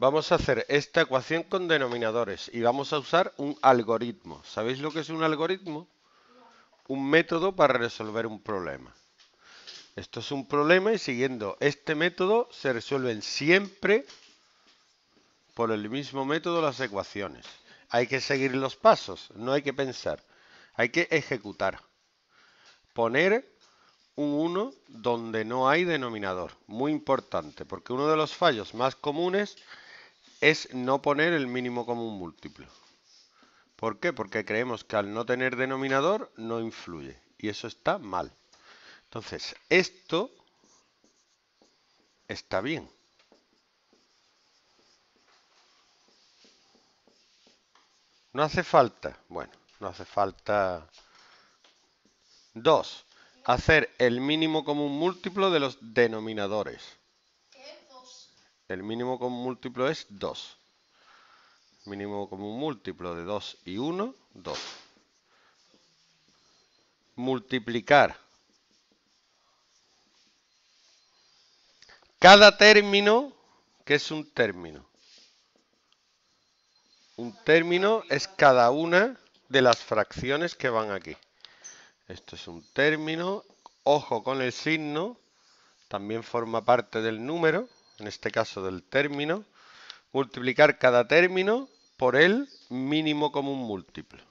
Vamos a hacer esta ecuación con denominadores y vamos a usar un algoritmo. ¿Sabéis lo que es un algoritmo? Un método para resolver un problema. Esto es un problema y siguiendo este método se resuelven siempre por el mismo método las ecuaciones. Hay que seguir los pasos, no hay que pensar. Hay que ejecutar. Poner un 1 donde no hay denominador. Muy importante, porque uno de los fallos más comunes es no poner el mínimo común múltiplo. ¿Por qué? Porque creemos que al no tener denominador no influye. Y eso está mal. Entonces, esto está bien. No hace falta, bueno, no hace falta... 2. Hacer el mínimo común múltiplo de los denominadores. El mínimo común múltiplo es 2. Mínimo común múltiplo de 2 y 1, 2. Multiplicar. Cada término, que es un término? Un término es cada una de las fracciones que van aquí. Esto es un término. Ojo con el signo. También forma parte del número, en este caso del término. Multiplicar cada término por el mínimo común múltiplo.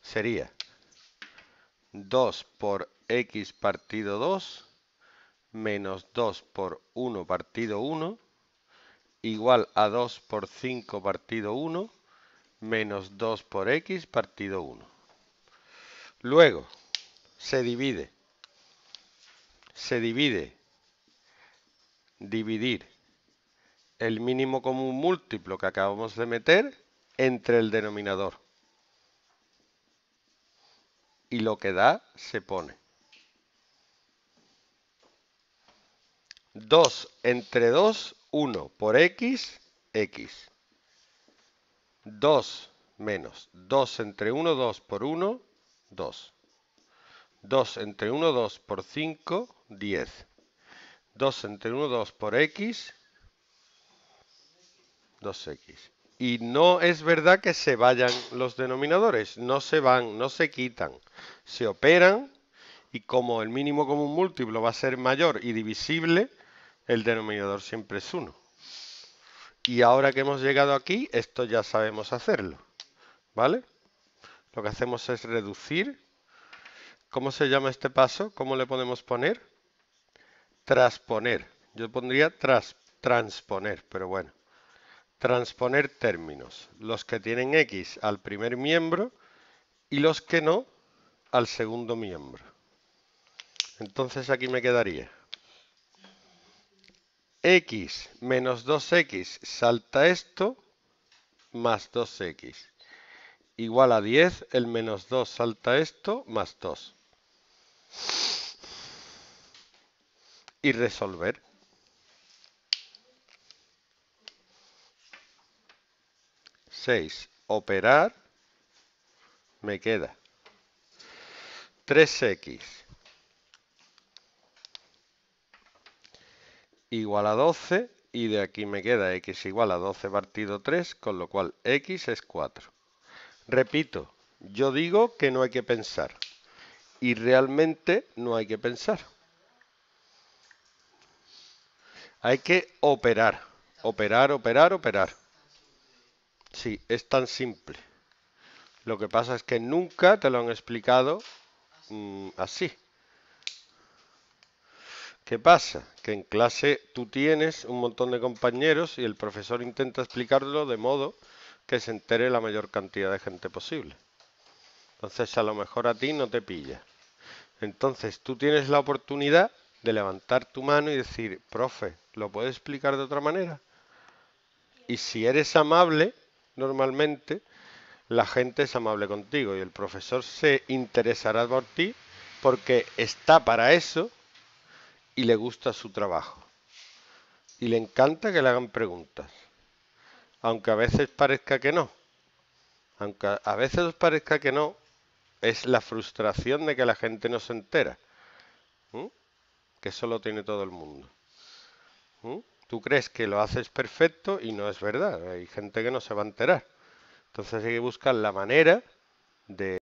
Sería 2 por x partido 2 menos 2 por 1 partido 1 igual a 2 por 5 partido 1 menos 2 por x partido 1. Luego, se divide. Se divide. Dividir el mínimo común múltiplo que acabamos de meter entre el denominador. Y lo que da se pone. 2 entre 2 1 por x, x. 2 menos 2 entre 1, 2 por 1, 2. 2 entre 1, 2 por 5, 10. 2 entre 1, 2 por x, 2x. Y no es verdad que se vayan los denominadores, no se van, no se quitan, se operan y como el mínimo común múltiplo va a ser mayor y divisible, el denominador siempre es 1. Y ahora que hemos llegado aquí, esto ya sabemos hacerlo. ¿Vale? Lo que hacemos es reducir. ¿Cómo se llama este paso? ¿Cómo le podemos poner? Transponer. Yo pondría tras, transponer, pero bueno. Transponer términos. Los que tienen x al primer miembro y los que no al segundo miembro. Entonces aquí me quedaría x menos 2x salta esto, más 2x. Igual a 10, el menos 2 salta esto, más 2. Y resolver. Seis. Operar. Me queda 3x igual a 12 y de aquí me queda x igual a 12 partido 3, con lo cual x es 4. Repito, yo digo que no hay que pensar y realmente no hay que pensar. Hay que operar, operar, operar, operar. Sí, es tan simple. Lo que pasa es que nunca te lo han explicado mm, así. ¿Qué pasa? Que en clase tú tienes un montón de compañeros y el profesor intenta explicarlo de modo que se entere la mayor cantidad de gente posible. Entonces a lo mejor a ti no te pilla. Entonces tú tienes la oportunidad de levantar tu mano y decir, profe, ¿lo puedes explicar de otra manera? Y si eres amable, normalmente la gente es amable contigo y el profesor se interesará por ti porque está para eso y le gusta su trabajo. Y le encanta que le hagan preguntas. Aunque a veces parezca que no. Aunque a veces os parezca que no, es la frustración de que la gente no se entera. Que eso lo tiene todo el mundo. Tú crees que lo haces perfecto y no es verdad. Hay gente que no se va a enterar. Entonces hay que buscar la manera de